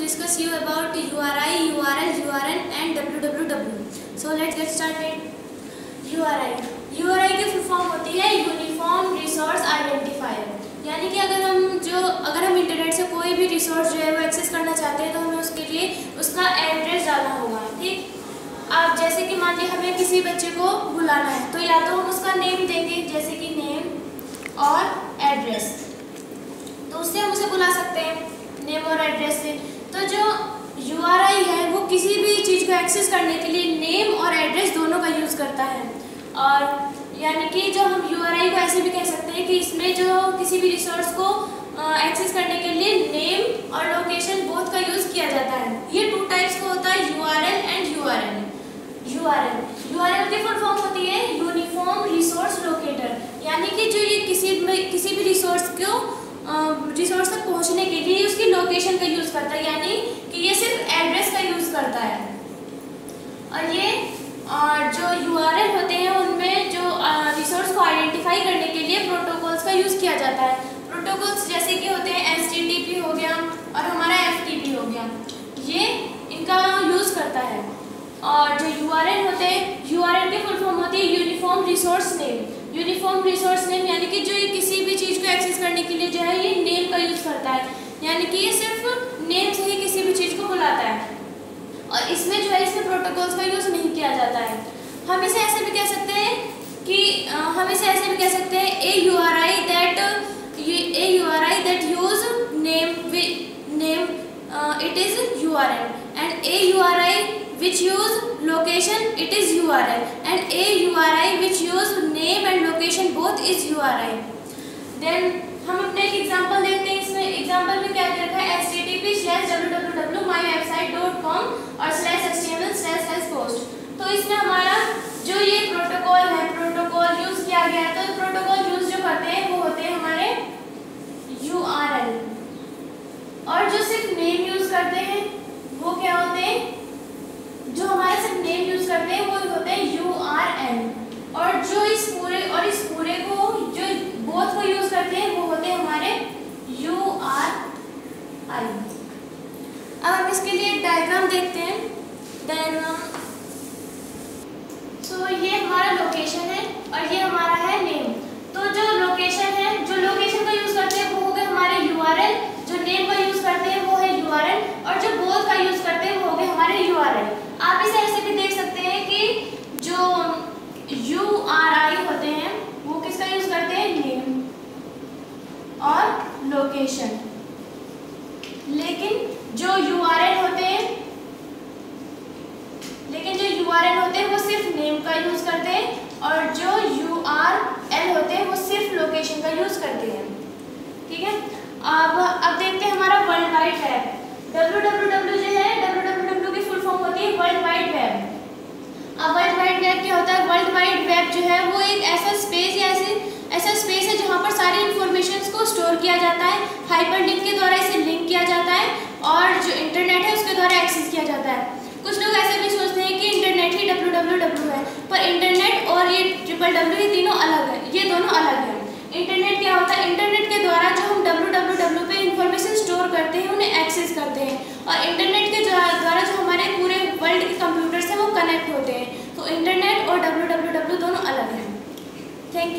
discuss you about URI, URL, URN and www. So let's get started. URI URI की full form होती है uniform resource identifier यानी कि अगर हम जो अगर हम इंटरनेट से कोई भी रिसोर्स जो है वो एक्सेस करना चाहते हैं तो हमें उसके लिए उसका एड्रेस डालना होगा ठीक? अब जैसे कि मान लीजिए हमें किसी बच्चे को बुलाना है तो या तो हम उसका नेम देंगे जैसे कि नेम और एड्रेस तो उससे हम उसे बुला सकते हैं नेम और एड्रेस से। तो जो यूआरआई है, वो किसी भी चीज़ को एक्सेस करने के लिए नेम और एड्रेस दोनों का यूज़ करता है। और यानी कि जो हम यूआरआई को ऐसे भी कह सकते हैं कि इसमें जो किसी भी रिसोर्स को एक्सेस करने के लिए नेम और लोकेशन बोथ का यूज़ किया जाता है। ये टू टाइप्स का होता है URL and U R N U R N की फुल फॉर्म होती है यूनिफॉर्म रिसोर्स लोकेटर यानी कि जो ये किसी किसी भी रिसोर्स को रिसोर्स तक पहुँचने के लिए लोकेशन का यूज़ करता है, यानी कि ये सिर्फ़ एड्रेस का यूज़ करता है। और ये और जो यू होते हैं, उनमें जो रिसोर्स को आइडेंटिफाई करने के लिए प्रोटोकॉल्स का यूज़ किया जाता है। प्रोटोकॉल्स जैसे कि होते हैं एस हो गया और हमारा एफ़ हो गया। ये इनका यूज़ करता है। और जो यू होते हैं यू की फुल फॉर्म होती है uniform resource name uniform resource name यानी कि जो ये किसी भी चीज़ को एक्सेस करने के लिए जो है, ये नेम का यूज़ करता है। यानी कि ये सिर्फ़ नेम से ही किसी भी चीज़ को बुलाता है। और इसमें जो है, इसमें प्रोटोकॉल्स का यूज़ नहीं किया जाता है। हम इसे ऐसे भी कह सकते हैं कि हम इसे ऐसे भी कह सकते हैं A U R I that A U R I that use name name it is U R N and A U R I which use location, it is URL and a URI which use name and location both is URI then हम अपने एक example देखते हैं इसमें example में क्या दे रखा है एच टी और स्लैश एच तो इसमें हमारा जो ये प्रोटोकॉल है प्रोटोकॉल यूज़ किया गया है तो प्रोटोकॉल यूज़ जो करते हैं, वो होते हैं हमारे एल और जो सिर्फ़ नेम यूज़ करते हैं, वो क्या होते हैं? जो हमारे सिर्फ़ नेम यूज़ करते हैं, वो होते हैं यू आर एन और जो इस पूरे, और इस पूरे को, जो बोथ को यूज़ करते हैं वो होते हैं हमारे यू आर आई इसके लिए डायग्राम देखते हैं। डायग्राम सो so, ये हमारा लोकेशन है और ये हमारा है नेम तो जो लोकेशन है जो लोकेशन का यूज़ करते हैं वो हो गए हमारे यू आर एल जो नेम का यूज़ करते हैं वो है यूआरएल और जो बोथ का यूज़ करते हैं वो हो गए हमारे यूआरएल आप इसे ऐसे भी देख सकते हैं कि जो यू आर आई होते हैं वो किसका यूज़ करते हैं? नेम और लोकेशन लेकिन जो यू आर एन होते हैं लेकिन जो यू होते हैं, वो सिर्फ़ नेम का यूज़ करते हैं और जो यू आर एल होते हैं, वो सिर्फ़ लोकेशन का यूज़ करते हैं। ठीक है? अब अब देखते हैं हमारा world wide web W W W जो है डब्ल्यू डब्ल्यू डब्ल्यू की फुल फॉर्म होती है वर्ल्ड वाइड वेब अब वर्ल्ड वाइड वेब क्या होता है? वर्ल्ड वाइड वेब जो है, वो एक ऐसा स्पेस या ऐसे, ऐसा स्पेस है जहाँ पर सारी इन्फॉर्मेशन को स्टोर किया जाता है। हाइपर के द्वारा इसे लिंक किया जाता है और जो इंटरनेट है, उसके द्वारा एक्सेस किया जाता है कुछ लोग ऐसे भी सोचते हैं कि इंटरनेट ही डब्ल्यू डब्ल्यू डब्ल्यू है। पर इंटरनेट और ये ट्रिपल डब्ल्यू ये तीनों अलग है। ये दोनों अलग है। इंटरनेट क्या होता है? इंटरनेट के द्वारा जो हम डब्ल्यू डब्ल्यू डब्ल्यू पे इंफॉर्मेशन स्टोर करते हैं, उन्हें एक्सेस करते हैं। और इंटरनेट के द्वारा जो हमारे पूरे वर्ल्ड के कंप्यूटर्स हैं, वो कनेक्ट होते हैं। तो इंटरनेट और डब्ल्यू डब्ल्यू डब्ल्यू दोनों अलग हैं। Thank you